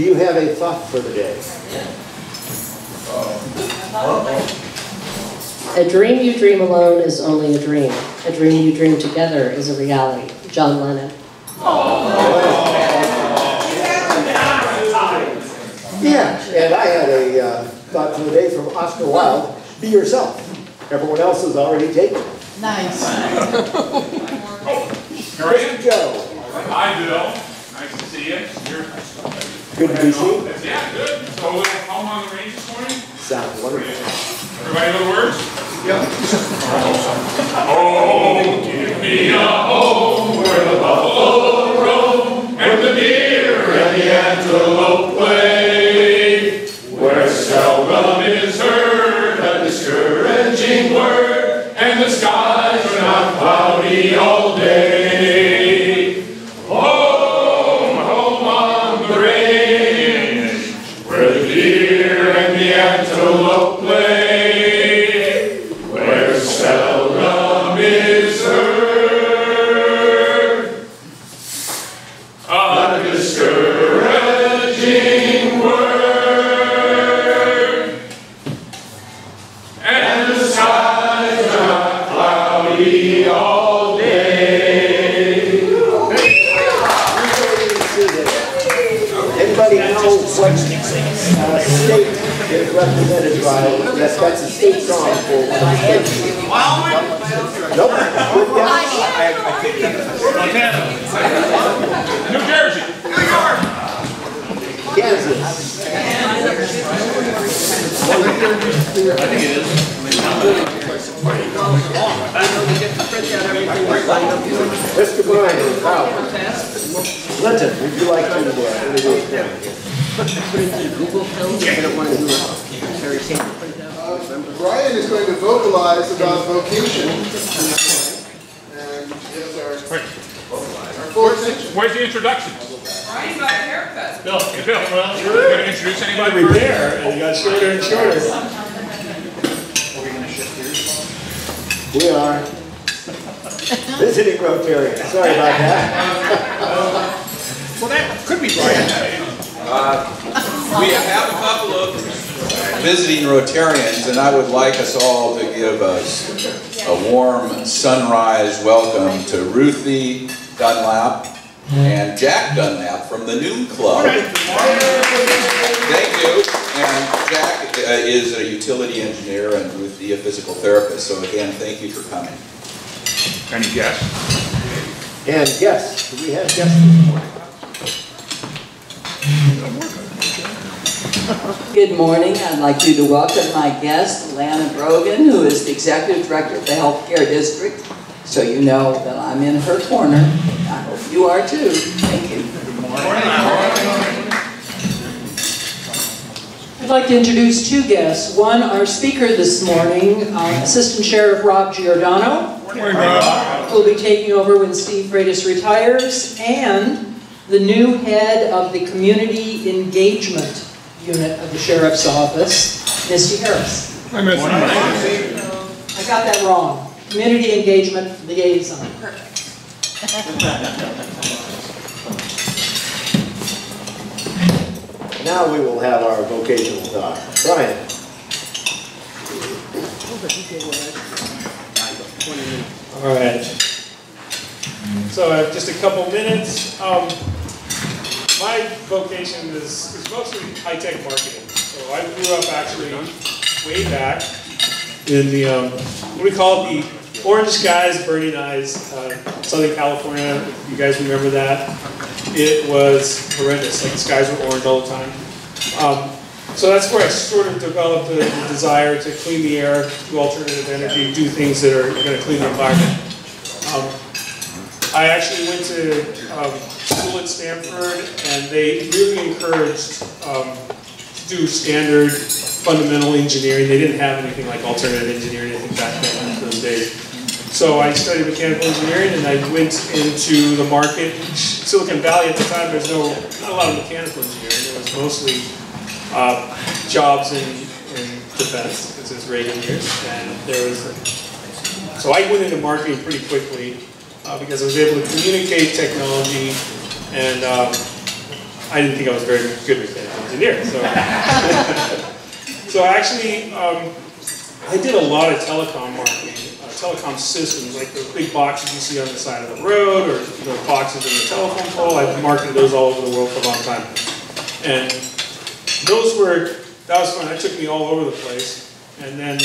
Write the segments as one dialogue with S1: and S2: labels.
S1: Do you have a thought for the day?
S2: A dream you dream alone is only a dream. A dream you dream together is a reality. John Lennon.
S1: Yeah, and I had a uh, thought for the day from Oscar Wilde, be yourself. Everyone else is already taken.
S3: Nice.
S1: Mr. Joe,
S4: Hi, Bill. Nice to see you.
S1: Good to be seen.
S4: yeah, good. So a little home on the range this morning?
S1: Sounds wonderful.
S4: Everybody know the words? Yeah. Oh, give me a home where the buffalo
S1: represented by, yes, that's a state song for one of the states. Nope. Good guess.
S4: New Jersey.
S1: Kansas. Mr. Brian, Powell. Linton, would you like to uh, introduce them?
S5: Brian is going to vocalize about vocation. And he has our, our full attention.
S4: Where's the introduction?
S6: Brian got a haircut.
S4: Bill. Bill, well, you gonna introduce anybody?
S1: Repair, and you got shorter and shorter. We are visiting Rotarians, sorry about that.
S4: Well, that could be Brian.
S7: Uh, we have a couple of visiting Rotarians, and I would like us all to give us a warm sunrise welcome to Ruthie Dunlap and Jack Dunlap from the Noon Club. Thank you. And Jack uh, is a utility engineer and Ruthie a physical therapist. So again, thank you for coming.
S4: Any guests?
S1: And guests, do we have guests this morning?
S3: Good morning. I'd like you to welcome my guest, Lana Brogan, who is the Executive Director of the Healthcare District. So you know that I'm in her corner. I hope you are too. Thank you. Good morning.
S2: I'd like to introduce two guests. One, our speaker this morning, uh, Assistant Sheriff Rob Giordano, who will be taking over when Steve Freitas retires, and the new head of the Community Engagement Unit of the Sheriff's Office, Misty Harris.
S4: I missed
S2: I got that wrong. Community Engagement Liaison. Perfect.
S1: now we will have our vocational talk. Brian?
S8: All right. So I have just a couple minutes. Um, my vocation is, is mostly high-tech marketing. So I grew up actually way back in the, um, what we call the orange skies, burning eyes, uh, Southern California, if you guys remember that. It was horrendous, like the skies were orange all the time. Um, so that's where I sort of developed the, the desire to clean the air, do alternative energy, do things that are gonna clean the environment. Um, I actually went to um, school at Stanford, and they really encouraged um, to do standard fundamental engineering. They didn't have anything like alternative engineering, I think, back then in those days. So I studied mechanical engineering, and I went into the market. Silicon Valley at the time, there's no not a lot of mechanical engineering. It was mostly uh, jobs in, in defense, because it's Reagan years, and there was. A, So I went into marketing pretty quickly uh, because I was able to communicate technology, and um, I didn't think I was very good mechanical engineer. So, so actually, um, I did a lot of telecom marketing, uh, telecom systems, like the big boxes you see on the side of the road, or the boxes in the telephone pole. I've marketed those all over the world for a long time, and those were that was fun. That took me all over the place, and then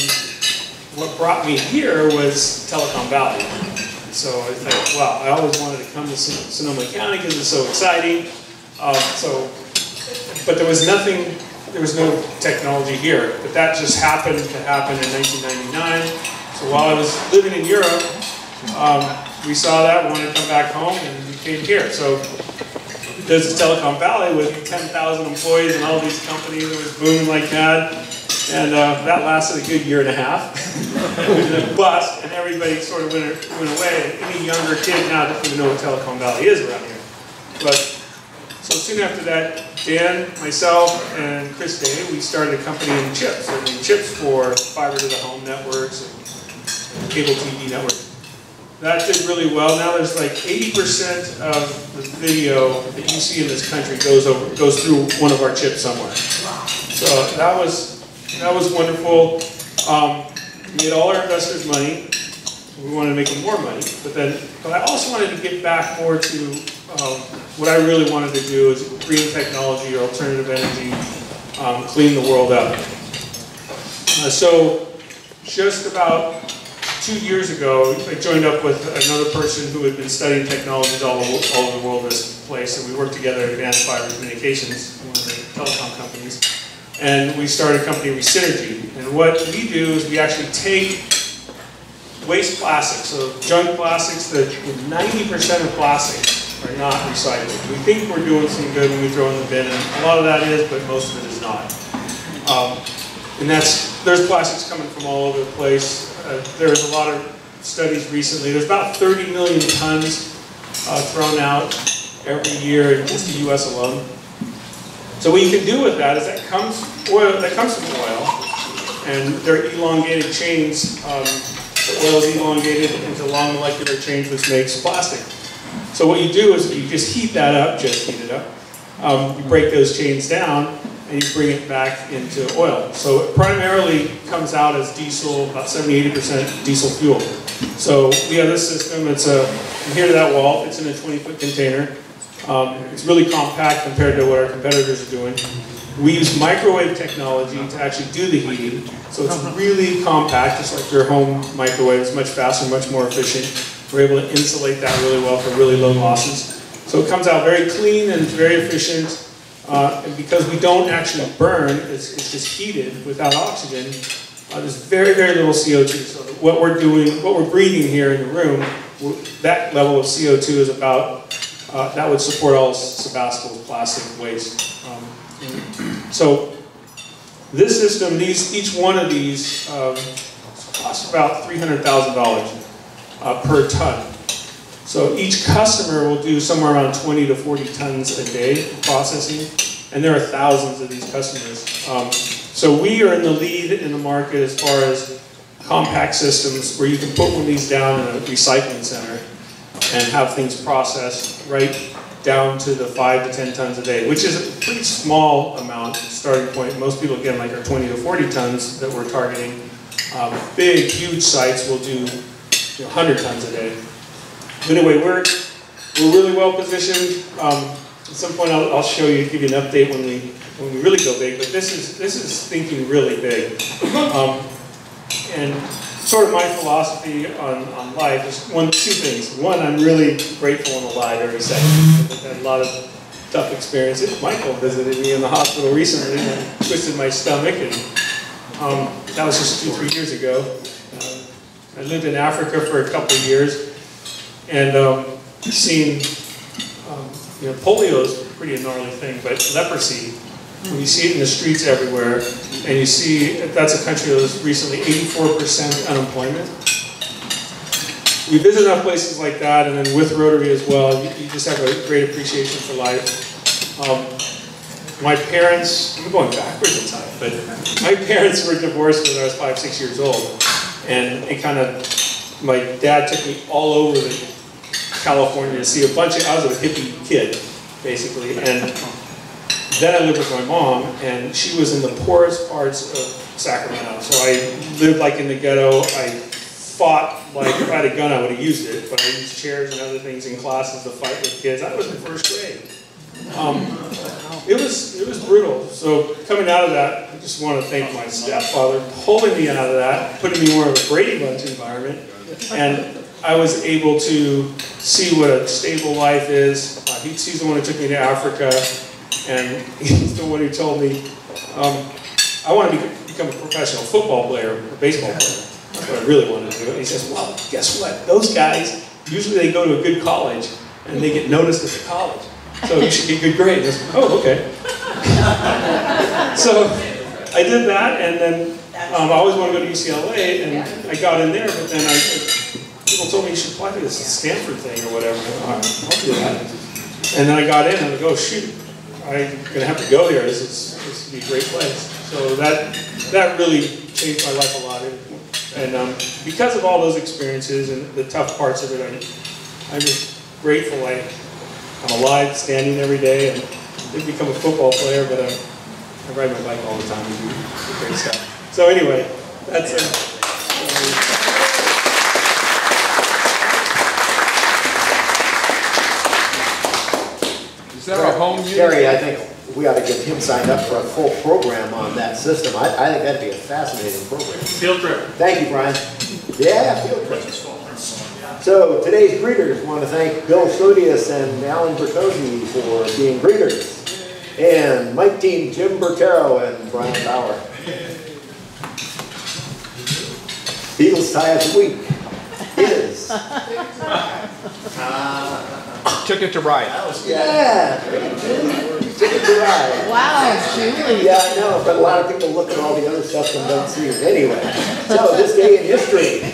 S8: what brought me here was Telecom Valley. So I thought, wow, I always wanted to come to Sonoma County because it's so exciting. Um, so, but there was nothing, there was no technology here. But that just happened to happen in 1999. So while I was living in Europe, um, we saw that, we wanted to come back home, and we came here. So there's this Telecom Valley with 10,000 employees and all these companies. It was booming like mad. And uh, that lasted a good year and a half. it was a bust, and everybody sort of went, went away. Any younger kid now doesn't even know what Telecom Valley is around here. But so soon after that, Dan, myself, and Chris Day, we started a company in chips. I chips for fiber to the home networks and cable TV networks. That did really well. Now there's like 80% of the video that you see in this country goes over goes through one of our chips somewhere. So that was that was wonderful. Um, we made all our investors money. We wanted to make them more money, but then, but I also wanted to get back more to um, what I really wanted to do is green technology or alternative energy, um, clean the world up. Uh, so, just about two years ago, I joined up with another person who had been studying technologies all, over- all over the world this place, and we worked together at Advanced Fiber Communications, one of the telecom companies and we started a company, Resynergi. And what we do is we actually take waste plastics, so junk plastics, that 90% of plastics are not recycled. We think we're doing some good when we throw in the bin, and a lot of that is, but most of it is not. Um, and that's, there's plastics coming from all over the place. Uh, there's a lot of studies recently. There's about 30 million tons uh, thrown out every year in just the US alone. So what you can do with that is that comes oil that comes from oil, and they're elongated chains. Um, the oil is elongated into long molecular chains, which makes plastic. So what you do is you just heat that up, just heat it up. Um, you break those chains down, and you bring it back into oil. So it primarily comes out as diesel, about 70-80% diesel fuel. So we have this system. It's a here to that wall. It's in a 20-foot container. Um, it's really compact compared to what our competitors are doing. We use microwave technology to actually do the heating, so it's really compact, just like your home microwave. It's much faster, much more efficient. We're able to insulate that really well for really low losses. So it comes out very clean and very efficient. Uh, and because we don't actually burn, it's, it's just heated without oxygen, uh, there's very, very little CO2. So what we're doing, what we're breathing here in the room, that level of CO2 is about uh, that would support all Sebastopol's plastic waste. Um, so this system, these, each one of these um, costs about $300,000 uh, per ton. So each customer will do somewhere around 20 to 40 tons a day of processing, and there are thousands of these customers. Um, so we are in the lead in the market as far as compact systems where you can put one of these down in a recycling center and have things processed right down to the five to 10 tons a day, which is a pretty small amount starting point. Most people, again, like our 20 to 40 tons that we're targeting. Um, big, huge sites will do you know, 100 tons a day. But anyway, we're, we're really well positioned. Um, at some point, I'll, I'll show you, give you an update when we, when we really go big, but this is, this is thinking really big. Um, and sort of my philosophy on, on life is one, two things. One, I'm really grateful and alive every second. I've had a lot of tough experiences. Michael visited me in the hospital recently and twisted my stomach, and um, that was just two, three years ago. Uh, I lived in Africa for a couple of years, and um, seen um, you know, polio is a pretty gnarly thing, but leprosy, when you see it in the streets everywhere, and you see, that's a country that was recently 84% unemployment. We visit enough places like that, and then with Rotary as well, you, you just have a great appreciation for life. Um, my parents, I'm going backwards in time, but my parents were divorced when I was five, six years old. And it kind of, my dad took me all over California to see a bunch of, I was a hippie kid, basically. And then I lived with my mom, and she was in the poorest parts of Sacramento. So I lived like in the ghetto. I fought, like if I had a gun, I would have used it, but I used chairs and other things in classes to fight with kids. I was in first grade. Um, it was it was brutal. So coming out of that, I just want to thank my stepfather pulling me out of that, putting me more of a Brady Bunch environment, and I was able to see what a stable life is. Uh, he, he's the one who took me to Africa, and he's the one who told me um, I want to be, become a professional football player or baseball player. That's what I really wanted to do. And he says, well, guess what? Those guys usually they go to a good college and they get noticed at the college. So you should get good grades. Said, oh, okay. so I did that, and then um, I always wanted to go to UCLA, and I got in there, but then I, people told me you should apply for this Stanford thing or whatever. I'll do that. And then I got in, and I go, oh, shoot, I'm gonna have to go here. This is this would be a great place. So that that really changed my life a lot, and, um, because of all those experiences and the tough parts of it, I'm I'm just grateful I I'm alive, standing every day, and didn't become a football player, but I, I ride my bike all the time and do great stuff. So anyway, that's it.
S4: Is that a home unit?
S1: Terry, I think we ought to get him signed up for a full program on that system. I, I think that'd be a fascinating program.
S8: Field trip.
S1: Thank you, Brian. Yeah, field trip. So today's greeters want to thank Bill Studius and Alan Bertozzi for being greeters. And Mike Team, Jim Bertero, and Brian Bauer. Beatles tie of the week is.
S4: Ticket to Ride.
S1: Yeah. Ticket to ride.
S9: Wow, Julie.
S1: Yeah, I know, but a lot of people look at all the other stuff and don't see it anyway. So this day in history,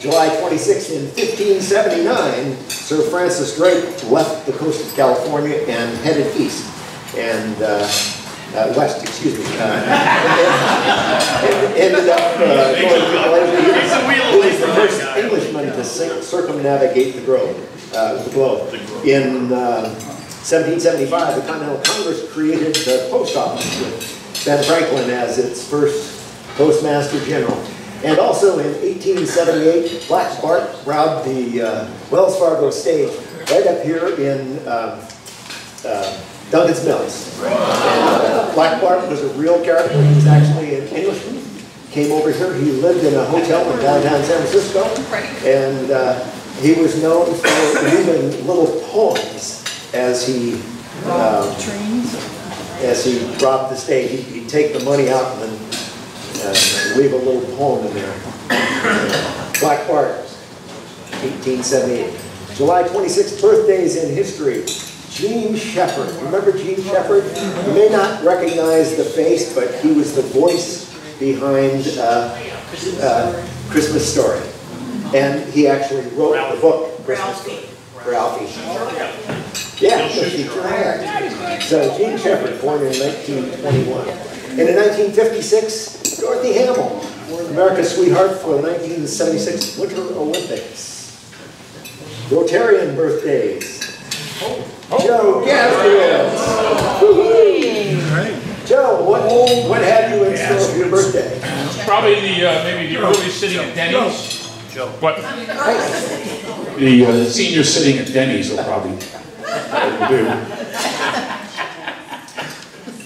S1: July 26th in 1579, Sir Francis Drake left the coast of California and headed east. And, uh, uh, west, excuse me. Uh, ended up uh, going to Malaysia. He was the first Englishman to circumnavigate the globe. Uh, the globe. In uh, 1775, the Continental Congress created the post office with Ben Franklin as its first postmaster general. And also in 1878, Black Bart robbed the uh, Wells Fargo stage right up here in uh, uh, Duncan's Mills. Black Bart was a real character. He was actually an Englishman. Came over here. He lived in a hotel in downtown San Francisco. And uh, he was known for leaving little poems as he um, as he dropped the stage. He'd, he'd take the money out and uh, leave a little poem in there. Black Bart, 1878. July 26th birthdays in history. Jean Shepherd. Remember Jean Shepherd? You may not recognize the face, but he was the voice behind uh, uh, Christmas Story. And he actually wrote the book, Christmas Story. Ralphie. Yeah, she tried. So Jean Shepherd, born in 1921. And in 1956, Dorothy Hamill, America's sweetheart for the 1976 Winter Olympics. Rotarian birthdays. Joe Gaskins. Joe, what, what have you in store for your birthday?
S4: Probably the, uh, maybe the early sitting at Denny's. Joe. What? The uh, senior sitting at Denny's will probably do.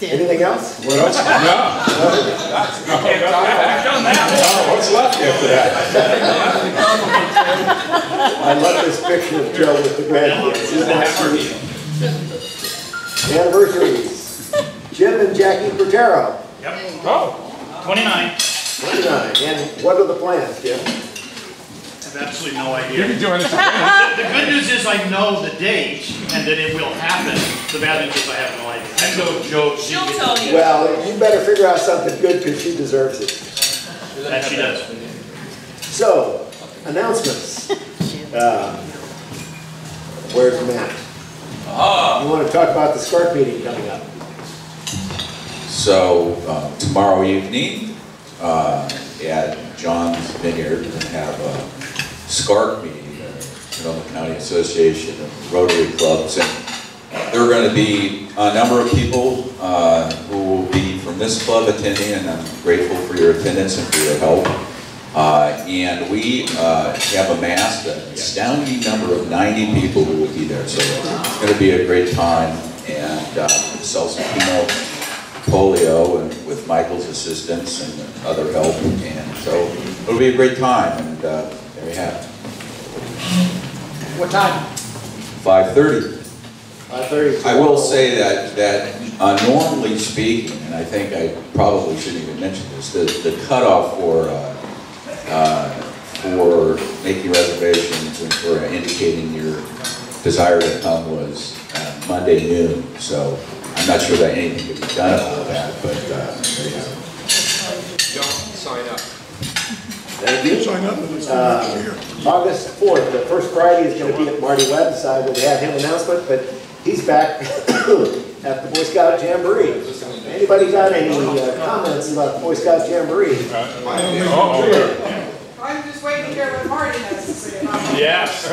S1: Anything else?
S4: What else? Yeah. Oh, What's left after that?
S1: I love this picture of Joe with the grandkids. Isn't that sweet? Anniversaries. Jim and Jackie Bertero,
S4: Oh,
S10: 29.
S1: 29. And what are the plans, Jim?
S10: Have absolutely no idea.
S4: You can join us.
S10: The the good news is I know the date and that it will happen. The bad news is I have no idea. I know Joe.
S6: She'll tell you.
S1: Well, you better figure out something good because she deserves it.
S10: That she does.
S1: So, announcements. Uh, Where's Matt? You want to talk about the SCART meeting coming up?
S7: So uh, tomorrow evening uh, at John's Vineyard, we have a SCART meeting, uh, County Association of Rotary Clubs. And there are going to be a number of people uh, who will be from this club attending, and I'm grateful for your attendance and for your help. Uh, And we uh, have amassed an astounding number of 90 people who will be there. So it's going to be a great time and uh, sell some polio and with Michael's assistance and other help. And so it'll be a great time and uh, there you have it.
S9: What time?
S7: 5:30.
S1: Five thirty.
S7: I will say that, that uh, normally speaking, and I think I probably shouldn't even mention this, the, the cutoff for, uh, uh, for making reservations and for indicating your desire to come was uh, Monday noon. So I'm not sure that anything can be done about that, but uh, there you have it.
S4: Don't sign up.
S1: Thank you.
S4: Sign up and it's
S1: Uh, August 4th, the first Friday is going to be at Marty Webb's. I would have him announcement, but he's back at the Boy Scout Jamboree. Anybody got any uh, comments about the Boy Scout Jamboree?
S6: I'm just waiting to hear what Marty has to say about it.
S10: Yes.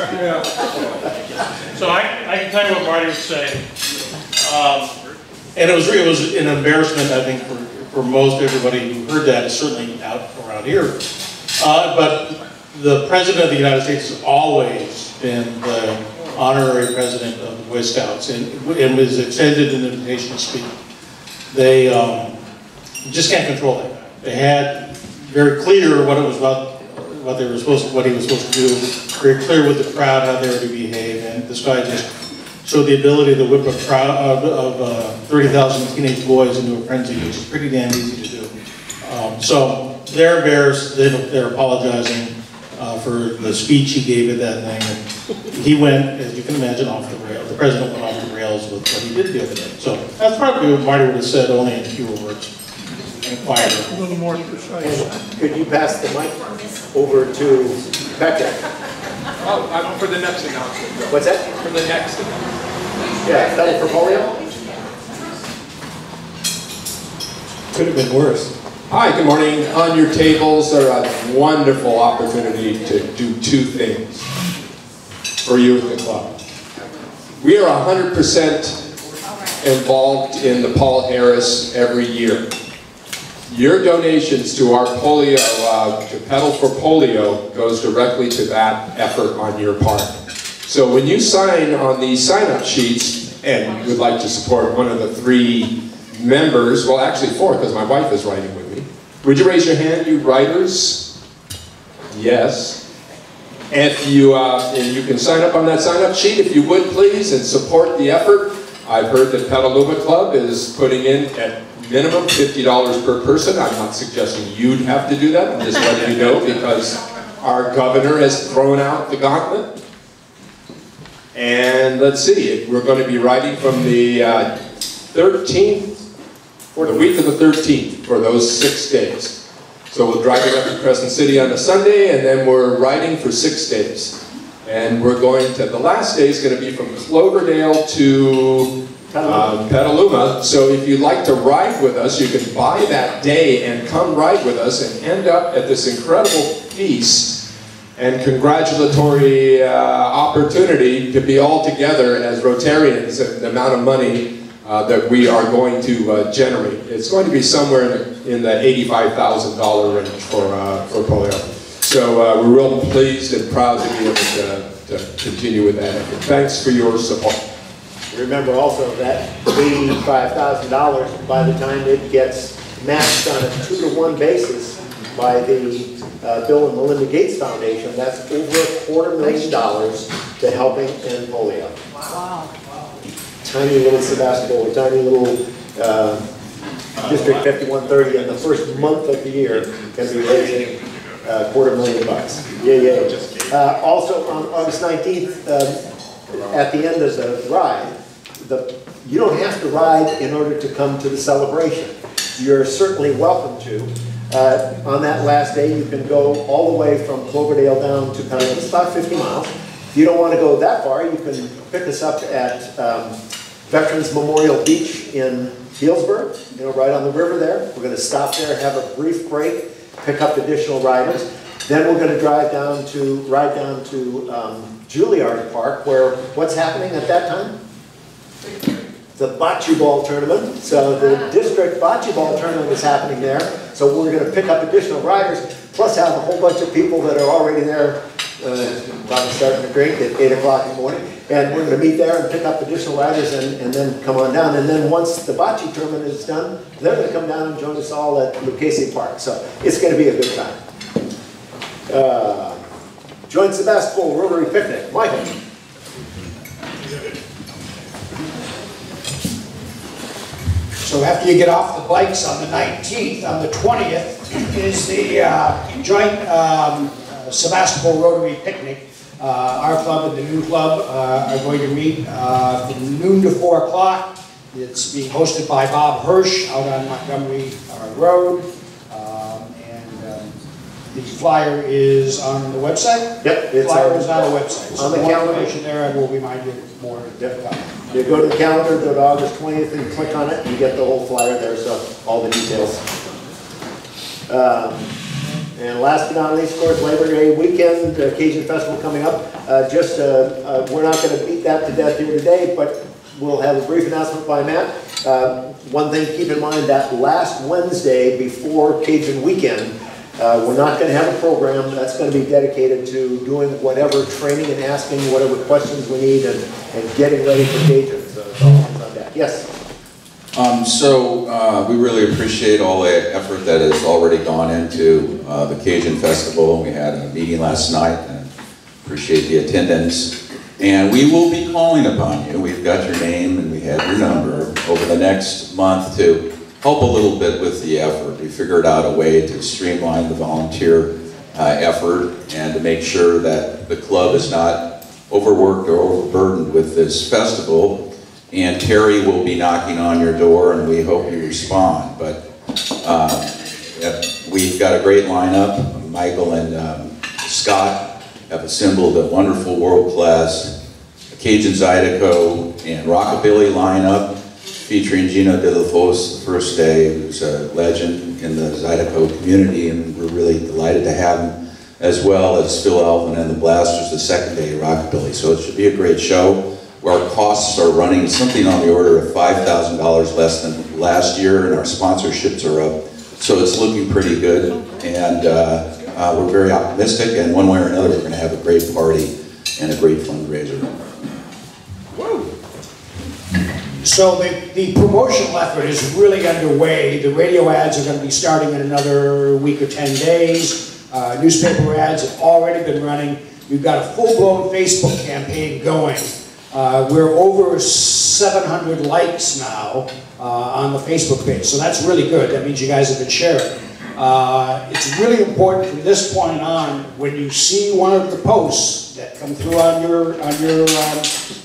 S10: So I, I can tell you what Marty was saying. Um,
S11: And it was, it was an embarrassment, I think, for, for most everybody who heard that, certainly out around here. Uh, but the President of the United States has always been the honorary president of the Boy Scouts and, and was extended an invitation to speak. They, um, just can't control that. They had very clear what it was about, what they were supposed, to what he was supposed to do, very clear with the crowd how they were to behave, and this guy just showed the ability to whip a crowd of, of uh, 30,000 teenage boys into a frenzy, which is pretty damn easy to do. Um, so they're embarrassed, they- they're apologizing uh, for the speech he gave at that thing. And he went, as you can imagine, off the rails. The president went off the rails with what he did the other day. So that's probably what Marty would have said, only in fewer words and quieter.
S4: A little more precise.
S1: And could you pass the mic over to Becca?
S4: Oh, I'm for the next announcement.
S1: What's that?
S4: For the next announcement.
S1: Yeah, Fellow for polio?
S12: Could have been worse. Hi, good morning. On your tables are a wonderful opportunity to do two things for you at the club. We are 100% involved in the Paul Harris every year. Your donations to our polio, uh, to Pedal for Polio, goes directly to that effort on your part. So when you sign on these sign-up sheets and would like to support one of the three members, well, actually four, because my wife is writing with. Would you raise your hand, you writers? Yes. If you, uh, and you can sign up on that sign-up sheet if you would, please, and support the effort. I've heard that Petaluma Club is putting in at minimum $50 per person. I'm not suggesting you'd have to do that. I'm just letting you know because our governor has thrown out the gauntlet. And let's see, we're going to be writing from the uh, 13th, or the week of the 13th, for those six days. So we'll drive it up to Crescent City on a Sunday, and then we're riding for six days. And we're going to, the last day is going to be from Cloverdale to uh, Petaluma. So if you'd like to ride with us, you can buy that day and come ride with us and end up at this incredible feast and congratulatory uh, opportunity to be all together as Rotarians and the amount of money uh, that we are going to uh, generate. It's going to be somewhere in the, the $85,000 range for, uh, for polio. So uh, we're real pleased and proud to be able to, to continue with that effort. Thanks for your support.
S1: Remember also that $85,000, by the time it gets matched on a two-to-one basis by the uh, Bill and Melinda Gates Foundation, that's over a quarter million dollars to helping end polio.
S6: Wow.
S1: Tiny little Sebastopol, tiny little uh, District 5130 in the first month of the year can be raising a quarter million bucks. Yeah, yeah. Uh, Also, on August 19th, um, at the end of the ride, the, you don't have to ride in order to come to the celebration. You're certainly welcome to. Uh, On that last day, you can go all the way from Cloverdale down to Conneaut, it's about 50 miles. If you don't want to go that far, you can pick us up at um, Veterans Memorial Beach in Healdsburg, you know, right on the river there. We're gonna stop there, have a brief break, pick up additional riders. Then we're gonna drive down to, ride down to um, Juilliard Park, where, what's happening at that time? The bocce ball tournament. So the district bocce ball tournament is happening there. So we're gonna pick up additional riders, plus have a whole bunch of people that are already there, uh, probably starting to drink at eight o'clock in the morning. And we're gonna meet there and pick up additional riders and, and then come on down. And then once the bocce tournament is done, they're gonna come down and join us all at Lucchesi Park. So it's gonna be a good time. Uh, Joint Sebastopol Rotary Picnic. Michael?
S9: So after you get off the bikes on the 19th, on the 20th is the uh, joint um, uh, Sebastopol Rotary Picnic. Uh, Our club and the new club uh, are going to meet uh, from noon to 4 o'clock. It's being hosted by Bob Hirsch out on Montgomery uh, Road. Um, And um, the flyer is on the website?
S1: Yep, it's
S9: Flyer
S1: on-
S9: is on the website.
S1: on the
S9: more
S1: calendar.
S9: information there, and we'll remind you more.
S1: You go to the calendar, go to August 20th and click on it, and you get the whole flyer there, so all the details. Um, And last but not least, of course, Labor Day weekend, uh, Cajun Festival coming up. Uh, Just, uh, uh, we're not going to beat that to death here today, but we'll have a brief announcement by Matt. Uh, One thing to keep in mind, that last Wednesday before Cajun weekend, uh, we're not going to have a program, that's going to be dedicated to doing whatever training and asking whatever questions we need and and getting ready for Cajun, so on deck. Yes?
S7: Um, so, uh, we really appreciate all the effort that has already gone into, uh, the Cajun Festival. We had a meeting last night and appreciate the attendance. And we will be calling upon you. We've got your name and we have your number over the next month to help a little bit with the effort. We figured out a way to streamline the volunteer, uh, effort and to make sure that the club is not overworked or overburdened with this festival. And Terry will be knocking on your door, and we hope you respond. But uh, we've got a great lineup. Michael and um, Scott have assembled a wonderful world-class Cajun Zydeco and Rockabilly lineup featuring Gino De La the first day, who's a legend in the Zydeco community, and we're really delighted to have him, as well as Phil Alvin and the Blasters the second day Rockabilly. So it should be a great show. Our costs are running something on the order of $5,000 less than last year, and our sponsorships are up. So it's looking pretty good, and uh, uh, we're very optimistic, and one way or another, we're going to have a great party and a great fundraiser.
S9: So the, the promotional effort is really underway. The radio ads are going to be starting in another week or 10 days. Uh, newspaper ads have already been running. We've got a full-blown Facebook campaign going. Uh, we're over 700 likes now uh, on the Facebook page, so that's really good. That means you guys have been sharing. Uh, it's really important from this point on, when you see one of the posts that come through on your, on your um,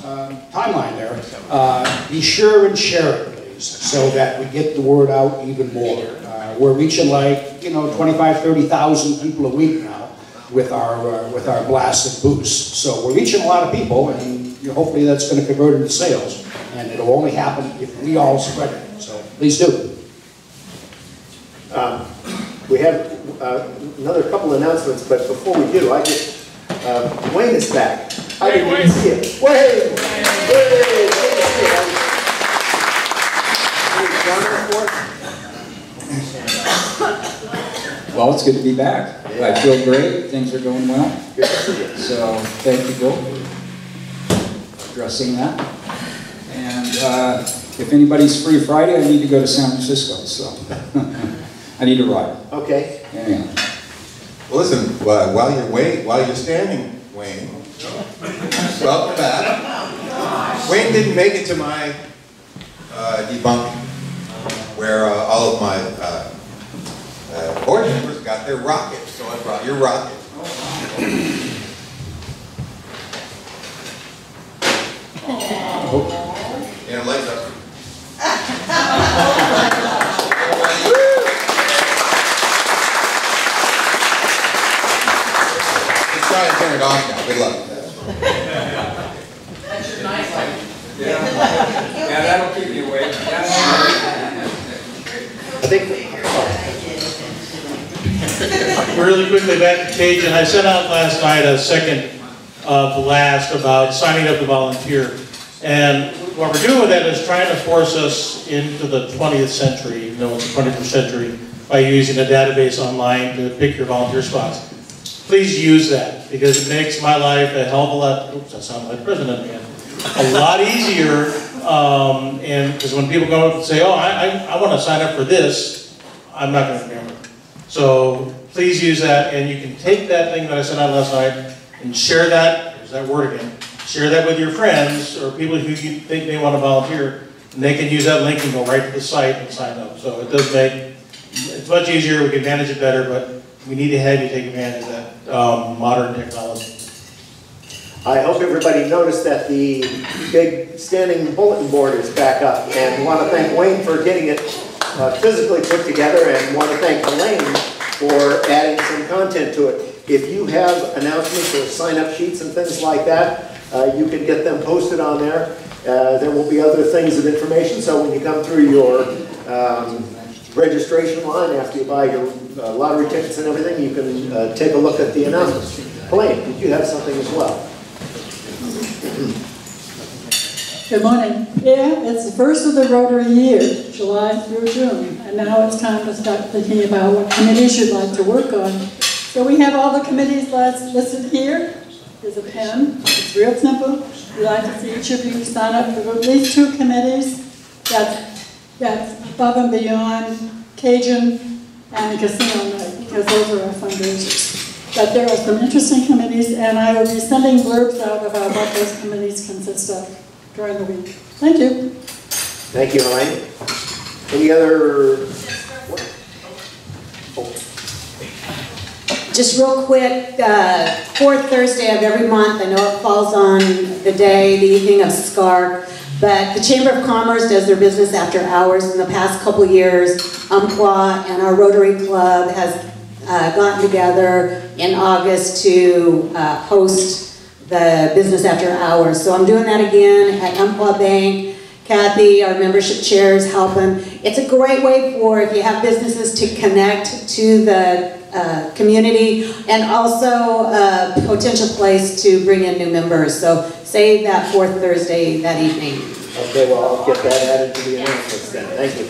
S9: um, timeline there, uh, be sure and share it, please, so that we get the word out even more. Uh, We're reaching like, you know, 25, 30,000 people a week now with our, uh, with our blasts and boosts. So we're reaching a lot of people, and hopefully that's going to convert into sales. And it'll only happen if we all spread it, so please do.
S1: Um, We have uh, another couple announcements, but before we do, I just, uh, Wayne is back. I didn't even see him. Wayne! Wayne! Good to see you. Any John report?
S13: Well, it's good to be back. I feel great, things are going well.
S1: Good to see you.
S13: So, thank you, Bill, for addressing that. And uh, if anybody's free Friday, I need to go to San Francisco, so I need a ride.
S1: Okay.
S13: Anyhow.
S14: Well, listen, wh- while you're wait, while you're standing, Wayne, welcome back. Wayne didn't make it to my uh, debunking, where uh, all of my uh, uh, board members got their rockets, so I brought your rocket. Oh. And legs up. Let's try and turn it off now. Good luck.
S6: That's your nice one.
S13: Yeah. yeah, that'll keep you awake.
S11: Really quickly back to Cajun. I sent out last night a second uh, of last about signing up to volunteer. And what we're doing with that is trying to force us into the 20th century, though it's the 21st century, by using a database online to pick your volunteer spots. Please use that, because it makes my life a hell of a lot, oops, I sound like president again, a lot easier. Um, and, because when people go up and say, oh, I, I, I want to sign up for this, I'm not going to remember. So please use that, and you can take that thing that I sent out last night and share that, there's that word again, share that with your friends or people who you think may want to volunteer, and they can use that link and go right to the site and sign up. So it does make, it's much easier, we can manage it better, but we need to have you take advantage of that um, modern technology.
S1: I hope everybody noticed that the big standing bulletin board is back up. And want to thank Wayne for getting it uh, physically put together and want to thank Elaine for adding some content to it. If you have announcements or sign-up sheets and things like that, uh, you can get them posted on there. Uh, There will be other things of information, so when you come through your um, registration line after you buy your uh, lottery tickets and everything, you can uh, take a look at the announcements. Helene, did you have something as well?
S15: Good morning. Yeah, it's the first of the Rotary year, July through June, and now it's time to start thinking about what committees you'd like to work on. So we have all the committees listed here. There's a pen. It's real simple. We'd like to see each of you sign up for at least two committees. That's, that's above and beyond Cajun and Casino Night, because those are our fundraisers. But there are some interesting committees, and I will be sending blurbs out about what those committees consist of during the week. Thank you.
S1: Thank you, Elaine. Any other?
S16: Just real quick, uh, fourth Thursday of every month, I know it falls on the day, the evening of SCAR, but the Chamber of Commerce does their business after hours. In the past couple years, Umpqua and our Rotary Club has uh, gotten together in August to uh, host the business after hours. So I'm doing that again at Umpqua Bank. Kathy, our membership chair, is helping. It's a great way for if you have businesses to connect to the uh, community and also a potential place to bring in new members. So save that fourth Thursday that evening.
S1: Okay, well, I'll get that added to the announcements then. Thank you.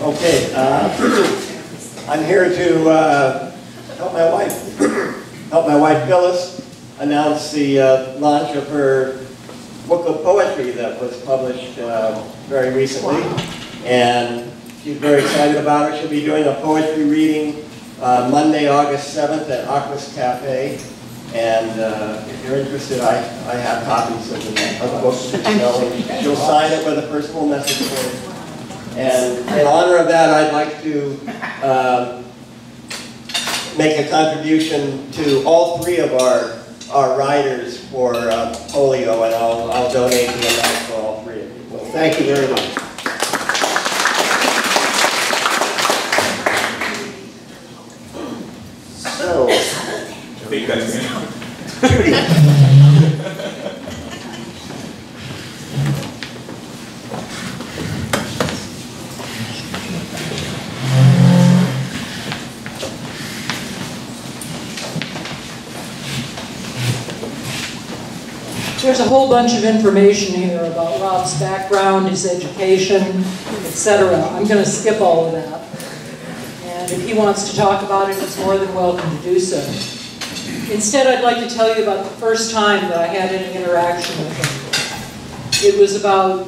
S17: Okay, uh, I'm here to uh, help my wife, help my wife Phyllis announce the uh, launch of her book of poetry that was published uh, very recently. And she's very excited about it. She'll be doing a poetry reading uh, Monday, August 7th at Aqus Cafe. And uh, if you're interested, I, I have copies of the, of the book to sell. She'll sign it with a personal message for you. And in honor of that, I'd like to um, make a contribution to all three of our, our riders for uh, polio, and I'll, I'll donate the amount for all three of you.
S1: Well, thank you very much.
S4: Me.
S2: There's a whole bunch of information here about Rob's background, his education, etc. I'm going to skip all of that. And if he wants to talk about it, he's more than welcome to do so. Instead, I'd like to tell you about the first time that I had any interaction with him. It was about